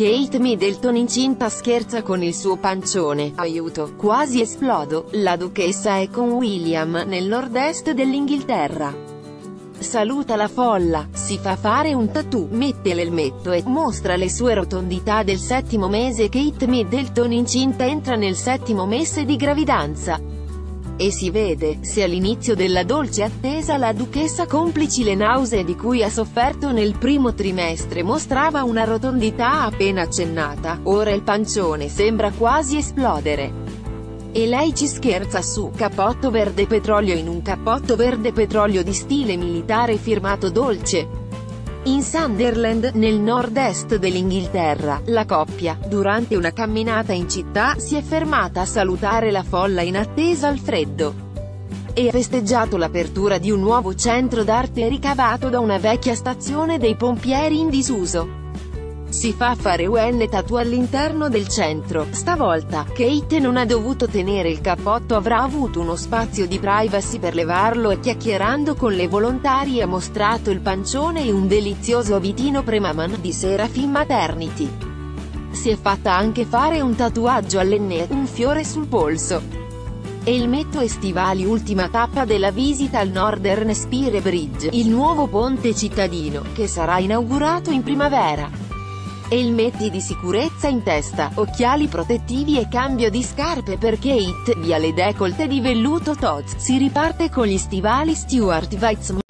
Kate Middleton incinta scherza con il suo pancione, aiuto, quasi esplodo, la duchessa è con William, nel nord-est dell'Inghilterra. Saluta la folla, si fa fare un tattoo, mette l'elmetto e mostra le sue rotondità del settimo mese. Kate Middleton incinta entra nel settimo mese di gravidanza. E si vede, se all'inizio della dolce attesa la duchessa complici le nausee di cui ha sofferto nel primo trimestre mostrava una rotondità appena accennata, ora il pancione sembra quasi esplodere. E lei ci scherza su, cappotto verde petrolio in un cappotto verde petrolio di stile militare firmato dolce. In Sunderland, nel nord-est dell'Inghilterra, la coppia, durante una camminata in città, si è fermata a salutare la folla in attesa al freddo. E ha festeggiato l'apertura di un nuovo centro d'arte ricavato da una vecchia stazione dei pompieri in disuso. Si fa fare un tattoo all'interno del centro. Stavolta, Kate non ha dovuto tenere il cappotto avrà avuto uno spazio di privacy per levarlo e chiacchierando con le volontarie ha mostrato il pancione e un delizioso abitino premaman di Seraphim Maternity. Si è fatta anche fare un tatuaggio all'enne, un fiore sul polso. E stivali ultima tappa della visita al Northern Spire Bridge, il nuovo ponte cittadino, che sarà inaugurato in primavera elmetti di sicurezza in testa, occhiali protettivi e cambio di scarpe per Kate, via le decolte di velluto Tots, si riparte con gli stivali Stuart Weitzman.